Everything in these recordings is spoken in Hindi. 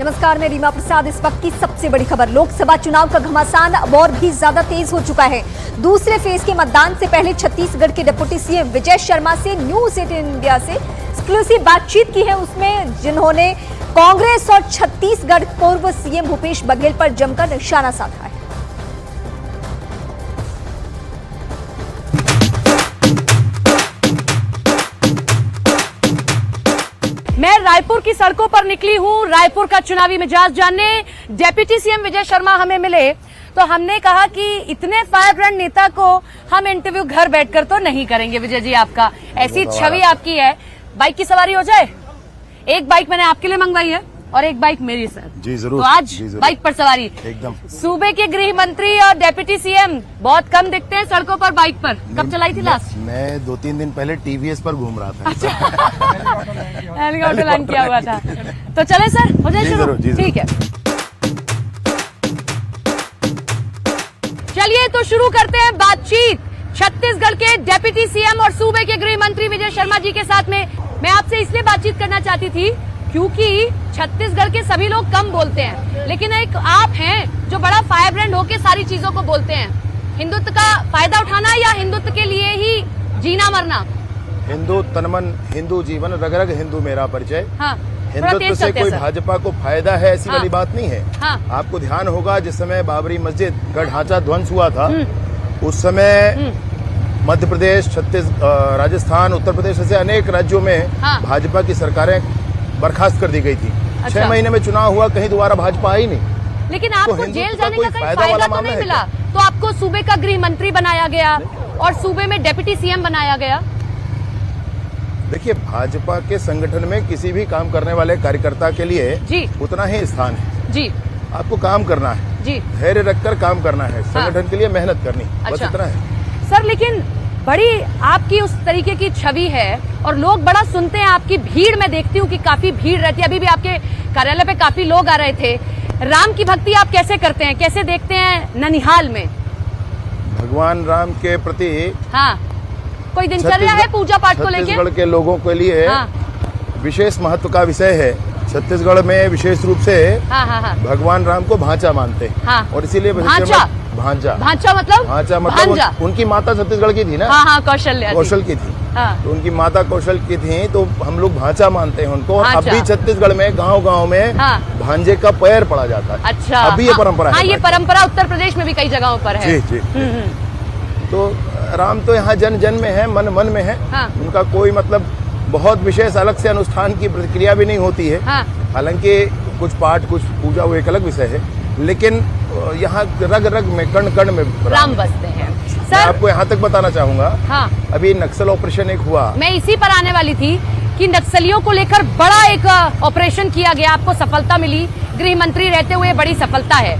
नमस्कार, मैं रीमा प्रसाद। इस वक्त की सबसे बड़ी खबर, लोकसभा चुनाव का घमासान अब और भी ज़्यादा तेज हो चुका है। दूसरे फ़ेज़ के मतदान से पहले छत्तीसगढ़ के डिप्टी सीएम विजय शर्मा से न्यूज़ एटीन इंडिया से एक्सक्लूसिव बातचीत की है। उसमें जिन्होंने कांग्रेस और छत्तीसगढ़ पूर्व सीएम भूपेश बघेल पर जमकर निशाना साधा है। रायपुर की सड़कों पर निकली हूँ। रायपुर का चुनावी मिजाज जानने डेप्यूटी सीएम विजय शर्मा हमें मिले। तो हमने कहा कि इतने फायर ब्रांड नेता को हम इंटरव्यू घर बैठकर तो नहीं करेंगे। विजय जी आपका ऐसी छवि आपकी है। बाइक की सवारी हो जाए? एक बाइक मैंने आपके लिए मंगवाई है। और एक बाइक मेरी सर। जी, ज़रूर। तो आज ज़रूर। बाइक पर सवारी। एकदम। सूबे के गृह मंत्री और डेप्यूटी सीएम बहुत कम दिखते हैं सड़कों पर बाइक पर। कब चलाई थी लास्ट मैं, दो तीन दिन पहले टीवीएस पर घूम रहा था। हेलीकॉप्टर लैंड किया हुआ था। तो चले सर हो जाए शुरू। ठीक है। चलिए तो शुरू करते हैं बातचीत। छत्तीसगढ़ के डेप्यूटी सीएम और सूबे के गृह मंत्री विजय शर्मा जी के साथ में मैं आपसे इसलिए बातचीत करना चाहती थी क्योंकि छत्तीसगढ़ के सभी लोग कम बोलते हैं लेकिन एक आप हैं जो बड़ा फायर ब्रांड होके सारी चीज़ों को बोलते हैं हिंदुत्व का फ़ायदा उठाना या हिंदुत्व के लिए ही जीना मरना हिंदू तनमन हिंदू जीवन रग रग हिंदू मेरा परिचय हाँ हिंदुत्व से कोई भाजपा को फ़ायदा है ऐसी हाँ। वाली बात नहीं है हाँ। आपको ध्यान होगा जिस समय बाबरी मस्जिद का ढांचा ध्वंस हुआ था हम्म। उस समय मध्य प्रदेश छत्तीस राजस्थान उत्तर प्रदेश ऐसे अनेक राज्यों में हाँ। भाजपा की सरकारें बर्खास्त कर दी गई थी। अच्छा। छह महीने में चुनाव हुआ कहीं दोबारा भाजपा आई नहीं। लेकिन आपको हिंदुत्व जेल जाने का कहीं फ़ायदा फ़ायदा तो नहीं मिला? तो आपको सूबे का गृह मंत्री बनाया गया और सूबे में डेप्यूटी सीएम बनाया गया? देखिए भाजपा के संगठन में किसी भी काम करने वाले कार्यकर्ता के लिए जी। उतना ही स्थान है। जी। आपको काम करना है। जी। धैर्य रखकर काम करना है। संगठन के लिए मेहनत करनी। बस अच्छा। इतना है। सर लेकिन बड़ी आपकी उस तरीके की छवि है और लोग बड़ा सुनते हैं आपकी भीड़ मैं देखती हूँ कि काफ़ी भीड़ रहती है। अभी भी आपके कार्यालय पे काफ़ी लोग आ रहे थे। राम की भक्ति आप कैसे करते हैं? कैसे देखते हैं ननिहाल में? भगवान राम के प्रति हाँ। कोई दिनचर्या है पूजा पाठ को लेकर छत्तीसगढ़ के लोगों के लिए हाँ। विशेष महत्व का विषय है। छत्तीसगढ़ में विशेष रूप से हाँ हाँ हाँ। भगवान राम को भांचा मानते हैं। हाँ। और इसीलिए भांचा? में- भांजा मतलब? भांचा मतलब भांजा। उन, उनकी माता छत्तीसगढ़ की थी ना? हाँ हाँ कौशल्या जी। कौशल की थी। हाँ। तो उनकी माता कौशल की थी तो हम लोग भांचा मानते हैं उनको। और अब भांचा। भी छत्तीसगढ़ में गाँव गाँव में हाँ। भांजे का पैर पड़ा जाता है। अच्छा। अभी ये हाँ, परंपरा हाँ है ये परंपरा उत्तर प्रदेश में भी कई जगहों पर है। जी जी। हम्म, हम्म, तो राम तो यहाँ जन जन में है मन मन में है। हाँ। उनका कोई मतलब बहुत विशेष अलग से अनुष्ठान की प्रतिक्रिया भी नहीं होती है। हाँ। हालाँकि कुछ पाठ कुछ पूजा वो एक अलग विषय है। लेकिन यहाँ रग रग में कण कण में राम बसते हैं। मैं सर आपको यहाँ तक बताना चाहूँगा। हाँ। अभी नक्सल ऑपरेशन एक हुआ। मैं इसी पर आने वाली थी कि नक्सलियों को लेकर बड़ा एक ऑपरेशन किया गया। आपको सफलता मिली। गृह मंत्री रहते हुए बड़ी सफलता है।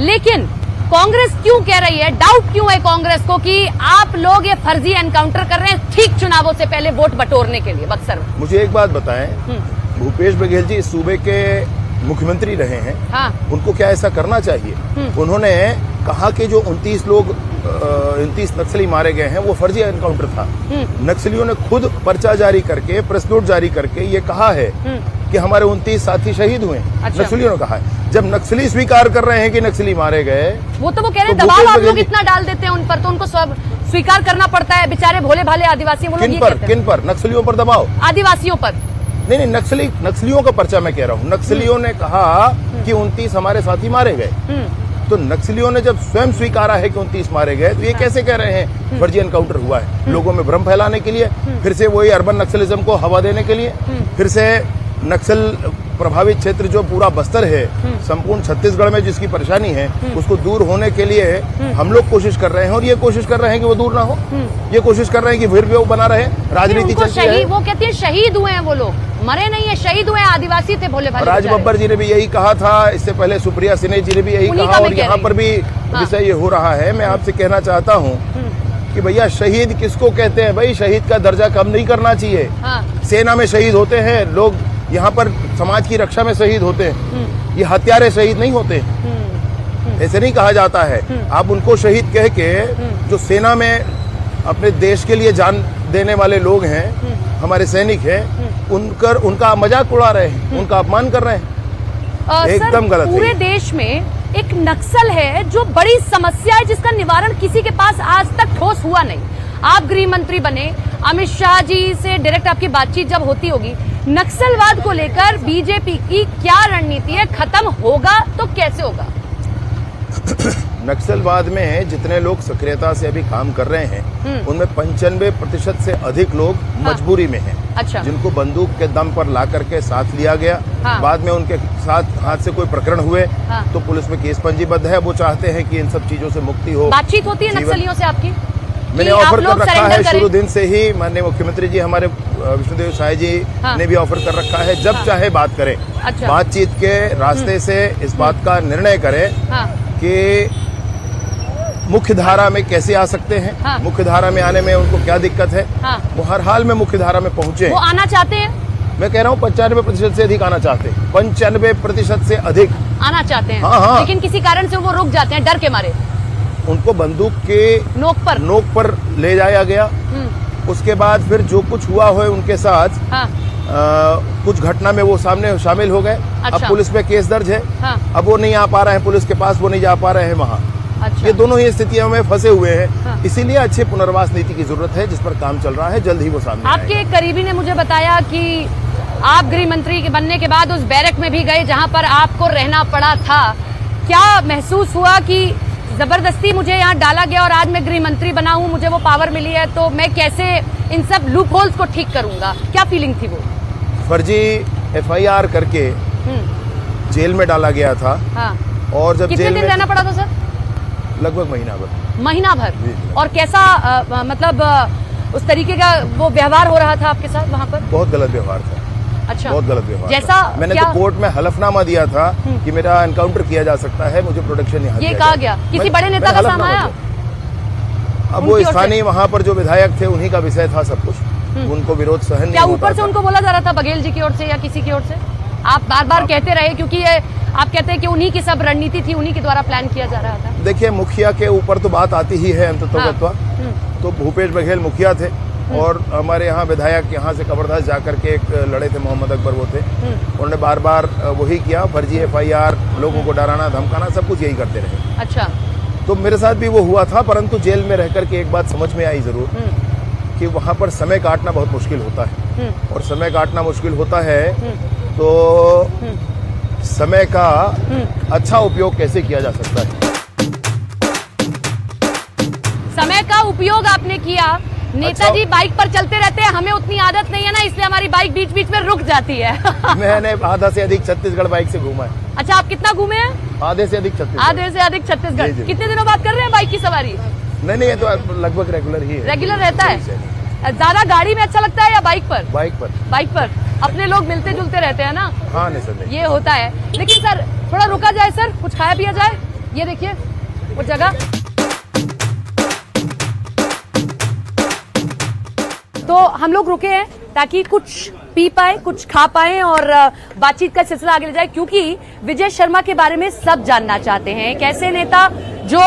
लेकिन कांग्रेस क्यों कह रही है? डाउट क्यों है कांग्रेस को कि आप लोग ये फर्जी एनकाउंटर कर रहे हैं? ठीक चुनावों से पहले वोट बटोरने के लिए बक्सर मुझे एक बात बताएँ। हम्म, भूपेश बघेल जी सूबे के मुख्यमंत्री रहे हैं हाँ। उनको क्या ऐसा करना चाहिए? हम्म। उन्होंने कहा कि जो 29 लोग उनतीस नक्सली मारे गए हैं वो फर्जी एनकाउंटर था। हम्म, नक्सलियों ने खुद पर्चा जारी करके प्रेस नोट जारी करके ये कहा है हम्म, कि हमारे उनतीस साथी शहीद हुए अच्छा। नक्सलियों ने कहा है। जब नक्सली स्वीकार कर रहे हैं कि नक्सली मारे गए वो तो वो कह रहे हैं तो दबाव आप लोग इतना डाल देते हैं उन पर तो उनको सब स्वीकार करना पड़ता है। बेचारे भोले भाले आदिवासी किन पर? किन पर? नक्सलियों पर दबाव? आदिवासियों पर। नहीं नहीं नक्सली नक्सलियों का पर्चा मैं कह रहा हूँ। नक्सलियों ने कहा कि उनतीस हमारे साथी मारे गए। हम्म, तो नक्सलियों ने जब स्वयं स्वीकारा है कि उनतीस मारे गए तो ये कैसे कह रहे हैं? फर्जी एनकाउंटर हुआ है। लोगों में भ्रम फैलाने के लिए फिर से वही अर्बन नक्सलिज्म को हवा देने के लिए फिर से नक्सल प्रभावित क्षेत्र जो पूरा बस्तर है संपूर्ण छत्तीसगढ़ में जिसकी परेशानी है उसको दूर होने के लिए हम लोग कोशिश कर रहे हैं और ये कोशिश कर रहे हैं कि वो दूर ना हो। ये कोशिश कर रहे हैं कि फिर भी वो बना रहे। राजनीति चलती है वो कहती है शहीद हुए हैं वो लोग। मरे नहीं है शहीद हुए आदिवासी थे भोले भाले राज बब्बर जी ने भी यही कहा था इससे पहले सुप्रिया सिन्हा जी ने भी यही कहा और यहाँ पर भी हाँ। विषय ये हो रहा है। मैं आपसे कहना चाहता हूँ कि भैया शहीद किसको कहते हैं? भाई शहीद का दर्जा कम नहीं करना चाहिए। हाँ। सेना में शहीद होते हैं लोग यहाँ पर समाज की रक्षा में शहीद होते हैं। ये हत्यारे शहीद नहीं होते। ऐसे नहीं कहा जाता है। आप उनको शहीद कह के जो सेना में अपने देश के लिए जान देने वाले लोग हैं हमारे सैनिक हैं उनकर उनका मज़ाक उड़ा रहे हैं उनका अपमान कर रहे हैं। एकदम गलत पूरे। देश में एक नक्सल है जो बड़ी समस्या है जिसका निवारण किसी के पास आज तक ठोस हुआ नहीं। आप गृह मंत्री बने अमित शाह जी से डायरेक्ट आपकी बातचीत जब होती होगी नक्सलवाद को लेकर बीजेपी की क्या रणनीति है? खत्म होगा तो कैसे होगा? नक्सलवाद में जितने लोग सक्रियता से अभी काम कर रहे हैं उनमें पंचानवे प्रतिशत से अधिक लोग हाँ। मजबूरी में हैं अच्छा। जिनको बंदूक के दम पर ला करके साथ लिया गया हाँ। बाद में उनके साथ हाथ से कोई प्रकरण हुए हाँ। तो पुलिस में केस पंजीबद्ध है वो चाहते हैं कि इन सब चीज़ों से मुक्ति हो बातचीत होती है नक्सलियों से आपकी मैंने ऑफ़र कर रखा है शुरू दिन से ही माननीय मुख्यमंत्री जी हमारे विष्णुदेव साय जी हाँ। ने भी ऑफ़र कर रखा है जब हाँ। चाहे बात करें अच्छा। बातचीत के रास्ते से इस बात का निर्णय करें हाँ कि मुख्य धारा में कैसे आ सकते हैं? हाँ। मुख्य धारा में आने में उनको क्या दिक्कत है? हाँ। वो हर हाल में मुख्य धारा में पहुँचे वो आना चाहते हैं। मैं कह रहा हूँ पंचानवे प्रतिशत से अधिक आना चाहते हैं। पंचानवे प्रतिशत से अधिक। आना चाहते हैं। हाँ, हाँ। लेकिन किसी कारण से वो रुक जाते हैं डर के मारे। उनको बंदूक के नोक पर। नोक पर ले जाया गया। हम्म, उसके बाद फिर जो कुछ हुआ हो उनके साथ हाँ। कुछ घटना में वो सामने शामिल हो गए। अच्छा। अब पुलिस में केस दर्ज है। हाँ। अब वो नहीं आ पा रहे हैं पुलिस के पास वो नहीं जा पा रहे हैं वहाँ। अच्छा। ये दोनों ही स्थितियों में फंसे हुए हैं। हाँ। इसीलिए अच्छे पुनर्वास नीति की ज़रूरत है जिस पर काम चल रहा है जल्द ही वो सामने आपके एक करीबी ने मुझे बताया कि आप गृह मंत्री के बनने के बाद उस बैरक में भी गए जहाँ पर आपको रहना पड़ा था। क्या महसूस हुआ कि ज़बरदस्ती मुझे यहाँ डाला गया और आज मैं गृह मंत्री बना हूँ मुझे वो पावर मिली है तो मैं कैसे इन सब लूप होल्स को ठीक करूँगा? क्या फीलिंग थी वो? फर्जी एफआईआर करके हम्म, जेल में डाला गया था। हाँ। और जब कितने जेल दिन में रहना पड़ा था सर? लगभग महीना भर। महीना भर। और कैसा अ, मतलब उस तरीके का वो व्यवहार हो रहा था आपके साथ वहाँ पर? बहुत गलत व्यवहार था। अच्छा। बहुत गलत व्यवहार जैसा। मैंने क्या तो कोर्ट में हलफनामा दिया था कि मेरा एनकाउंटर किया जा सकता है मुझे प्रोटेक्शन यहाँ ये कहा गया। किसी बड़े नेता का नाम आया? अब वो स्थानीय वहाँ पर जो विधायक थे उन्हीं का विषय था सब कुछ। उनको विरोध सहन क्या ऊपर से उनको बोला जा रहा था बघेल जी की ओर से या किसी की ओर से? आप बार बार कहते रहे क्योंकि ये आप कहते हैं कि उन्हीं की सब रणनीति थी उन्हीं के द्वारा प्लान किया जा रहा था। देखिए मुखिया के ऊपर तो बात आती ही है अंततः हाँ। हम्म, तो भूपेश बघेल मुखिया थे और हमारे यहाँ विधायक यहाँ से कबरदास जाकर के एक लड़े थे मोहम्मद अकबर वो थे। हम्म, उन्होंने बार बार वही किया फर्जी एफआईआर लोगों को डराना धमकाना सब कुछ यही करते रहे। अच्छा। तो मेरे साथ भी वो हुआ था परंतु जेल में रह करके एक बात समझ में आई ज़रूर। हम्म, कि वहाँ पर समय काटना बहुत मुश्किल होता है। हम्म, और समय काटना मुश्किल होता है हम्म, तो हम्म, समय का। अच्छा उपयोग कैसे किया जा सकता है? समय का उपयोग आपने किया। नेताजी अच्छा। बाइक पर चलते रहते हैं हमें उतनी आदत नहीं है ना इसलिए हमारी बाइक बीच बीच में रुक जाती है। मैंने आधा से अधिक छत्तीसगढ़ बाइक से घूमा है। अच्छा आप कितना घूमे हैं? आधे से अधिक छत्तीसगढ़। आधे से अधिक छत्तीसगढ़। कितने दिनों बाद कर रहे हैं बाइक की सवारी? नहीं नहीं ये तो लगभग रेगुलर ही है। रेगुलर रहता। है? ज़्यादा गाड़ी में अच्छा लगता है या बाइक पर? बाइक पर। बाइक पर। अपने लोग मिलते जुलते रहते हैं ना? हाँ नहीं सर ये होता है। लेकिन सर थोड़ा रुका जाए सर। कुछ खाया पिया जाए? ये देखिए वो जगह। तो हम लोग रुके हैं ताकि कुछ पी पाए कुछ खा पाए और बातचीत का सिलसिला आगे ले जाए क्योंकि विजय शर्मा के बारे में सब जानना चाहते हैं। कैसे नेता जो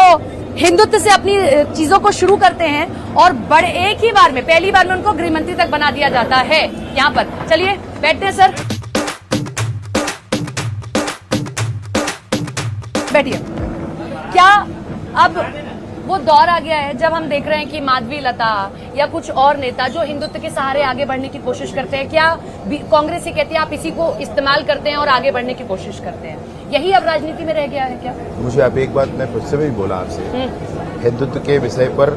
हिंदुत्व से अपनी चीज़ों को शुरू करते हैं और बड़े एक ही बार में, पहली बार में उनको गृह मंत्री तक बना दिया जाता है। यहाँ पर, चलिए, बैठते सर। बैठिए। क्या अब वो दौर आ गया है जब हम देख रहे हैं कि माधवी लता या कुछ और नेता जो हिंदुत्व के सहारे आगे बढ़ने की कोशिश करते हैं क्या कांग्रेस ही कहती है आप इसी को इस्तेमाल करते हैं और आगे बढ़ने की कोशिश करते हैं? यही अब राजनीति में रह गया है क्या? मुझे आप एक बात मैं खुद से भी बोला आपसे। हम्म, हिंदुत्व के विषय पर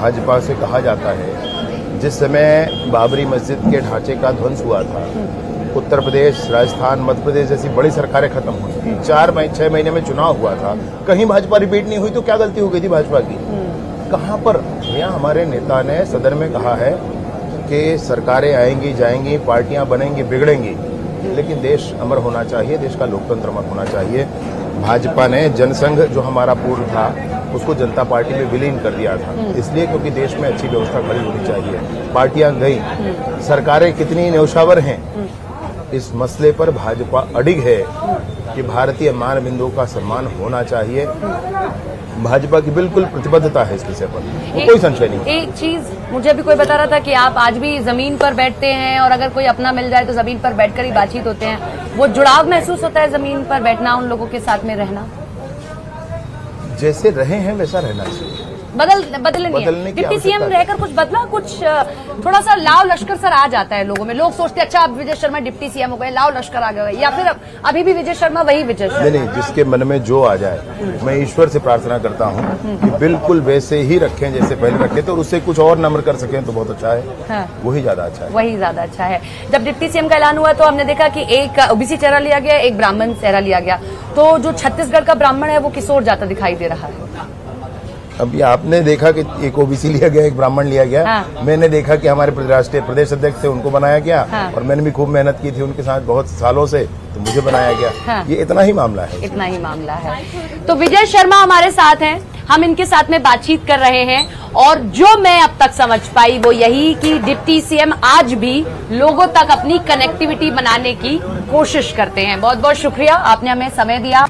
भाजपा से कहा जाता है जिस समय बाबरी मस्जिद के ढांचे का ध्वंस हुआ था उत्तर प्रदेश राजस्थान मध्य प्रदेश जैसी बड़ी सरकारें खत्म हुई। थी चार महीने छह महीने में चुनाव हुआ था। कहीं भाजपा रिपीट नहीं हुई तो क्या गलती हो गई थी भाजपा की? कहाँ पर? यहाँ हमारे नेता ने सदन में कहा है कि सरकारें आएँगी जाएँगी पार्टियाँ बनेंगी बिगड़ेंगी। लेकिन देश अमर होना चाहिए देश का लोकतंत्र अमर होना चाहिए। भाजपा ने जनसंघ जो हमारा पूर्व था उसको जनता पार्टी में विलीन कर दिया था। इसलिए क्योंकि देश में अच्छी व्यवस्था खड़ी होनी चाहिए। पार्टियाँ गई। सरकारें कितनी न्यौछावर हैं? इस मसले पर भाजपा अडिग है कि भारतीय मान बिंदुओं का सम्मान होना चाहिए। भाजपा की बिल्कुल प्रतिबद्धता है इस विषय पर। वो कोई संशय नहीं। एक चीज़ मुझे भी कोई बता रहा था कि आप आज भी ज़मीन पर बैठते हैं और अगर कोई अपना मिल जाए तो ज़मीन पर बैठकर ही बातचीत होते हैं। वो जुड़ाव महसूस होता है ज़मीन पर बैठना उन लोगों के साथ में रहना? जैसे रहे हैं वैसा रहना चाहिए। बदल बदलने बदलने की डिप्टी सीएम रहकर कुछ बदला कुछ थोड़ा सा लाव लश्कर सर आ जाता है लोगों में। लोग सोचते हैं अच्छा अब विजय शर्मा डिप्टी सीएम हो गए लाव लश्कर आ गए या फिर अभी भी विजय शर्मा वही विजय नहीं शर्मा। नहीं जिसके मन में जो आ जाए मैं ईश्वर से प्रार्थना करता हूँ कि बिल्कुल वैसे ही रखें जैसे पहले रखे थे और उससे कुछ और नम्र कर सकें तो बहुत अच्छा है। हाँ। वही ज़्यादा अच्छा है। वही ज़्यादा अच्छा है। जब डिप्टी सीएम का ऐलान हुआ तो हमने देखा की एक ओबीसी चेहरा लिया गया एक ब्राह्मण चेहरा लिया गया। तो जो छत्तीसगढ़ का ब्राह्मण है वो किस ओर जाता दिखाई दे रहा है। अभी आपने देखा कि एक ओबीसी लिया गया एक ब्राह्मण लिया गया। हाँ। मैंने देखा कि हमारे राष्ट्रीय प्रदेश अध्यक्ष थे उनको बनाया गया। हाँ। और मैंने भी खूब मेहनत की थी उनके साथ बहुत सालों से तो मुझे बनाया गया। हाँ। ये इतना ही मामला है। इतना ही मामला है। तो विजय शर्मा हमारे साथ हैं। हम इनके साथ में बातचीत कर रहे हैं। और जो मैं अब तक समझ पाई वो यही कि डिप्टी सीएम आज भी लोगों तक अपनी कनेक्टिविटी बनाने की कोशिश करते हैं। बहुत बहुत शुक्रिया। आपने हमें समय दिया।